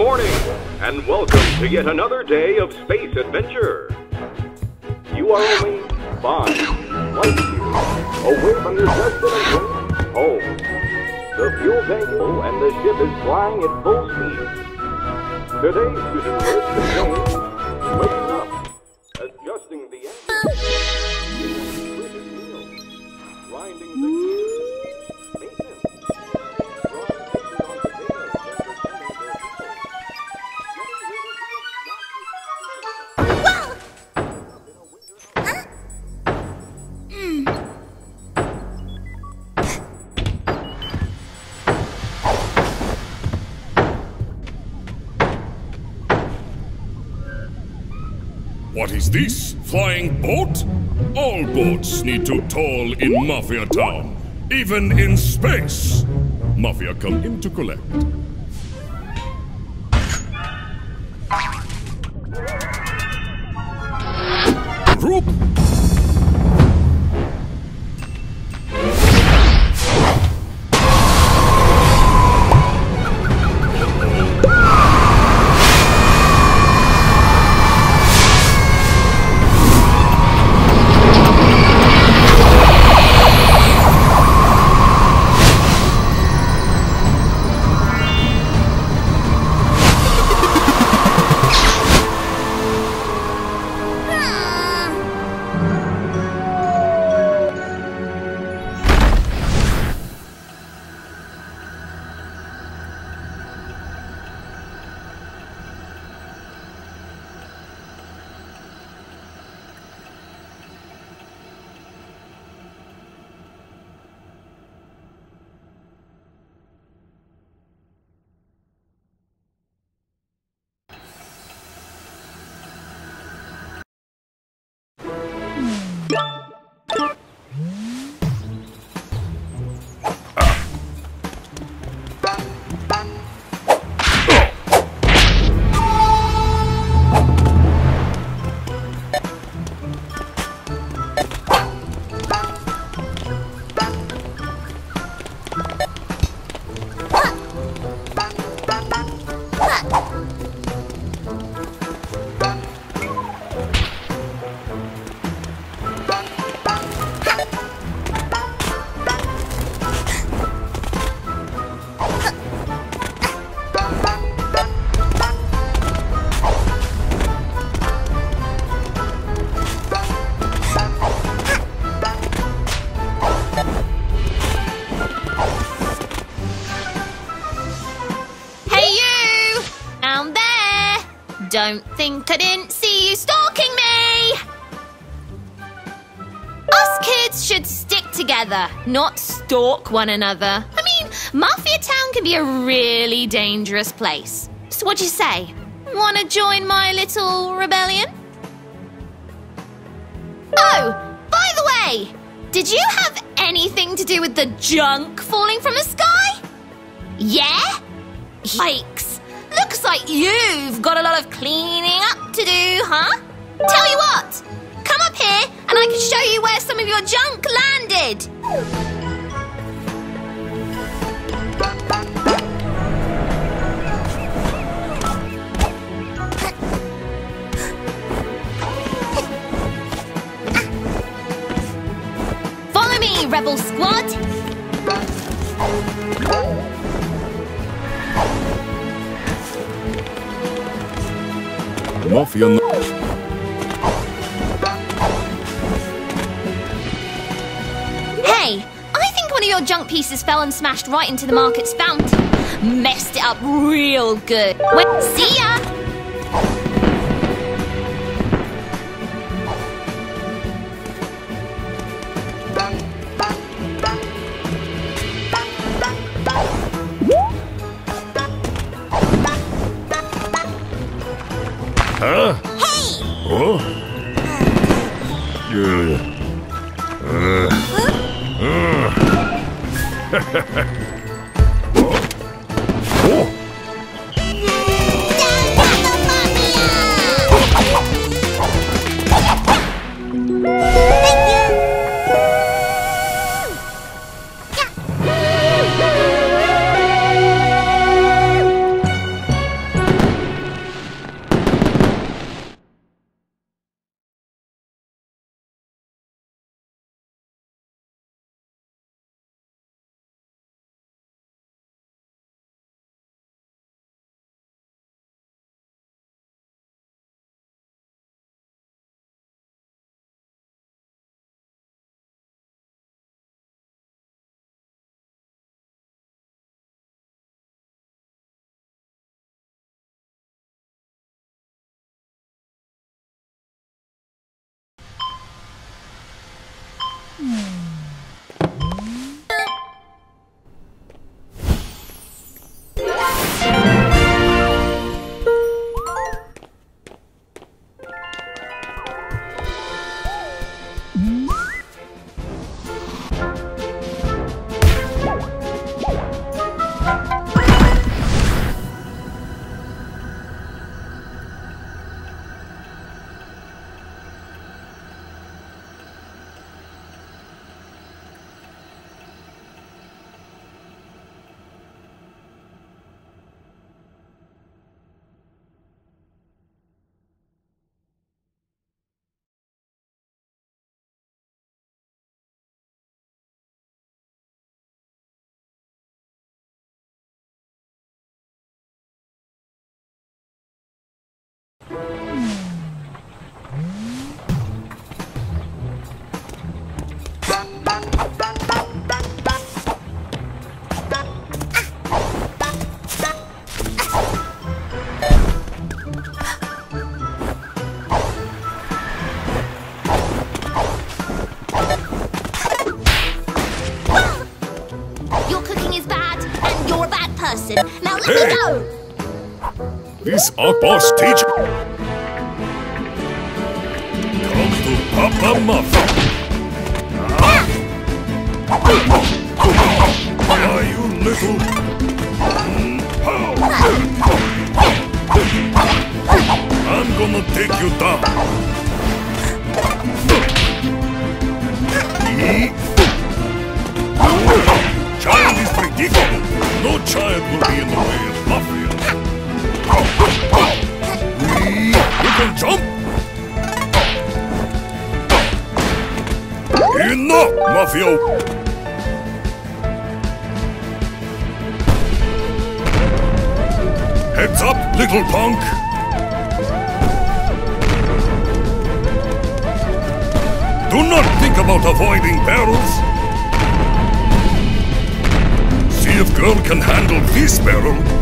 and welcome to yet another day of space adventure. You are only five light years away from your destination, home. The fuel tank full and the ship is flying at full speed. Today's to-do list contains waking up, this? Flying boat? All boats need to toll in Mafia Town, even in space. Mafia come in to collect. you Don't think I didn't see you stalking me! Us kids should stick together, not stalk one another. I mean, Mafia Town can be a really dangerous place. So what'd you say? Wanna join my little rebellion? Oh, by the way, did you have anything to do with the junk falling from the sky? Yeah? Yikes! Like you've got a lot of cleaning up to do, huh? Tell you what, come up here and I can show you where some of your junk landed. Follow me, Rebel Squad! Mafia. Hey, I think one of your junk pieces fell and smashed right into the market's fountain. Messed it up real good. Wait, see ya! Huh? Hey! Oh? Yeah. Uh. Uh. Our boss teacher. Come to Papa Mafia. Why, you little... I'm gonna take you down. Child is predictable. No child will be in the way of Mafia. Can jump. Enough, Mafia. Heads up, little punk! Do not think about avoiding barrels! See if girl can handle this barrel!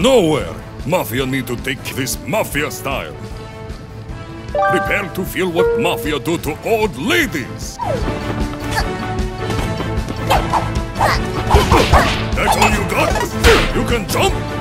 Nowhere. Mafia need to take this Mafia style. Prepare to feel what Mafia do to old ladies. That's all you got? You can jump?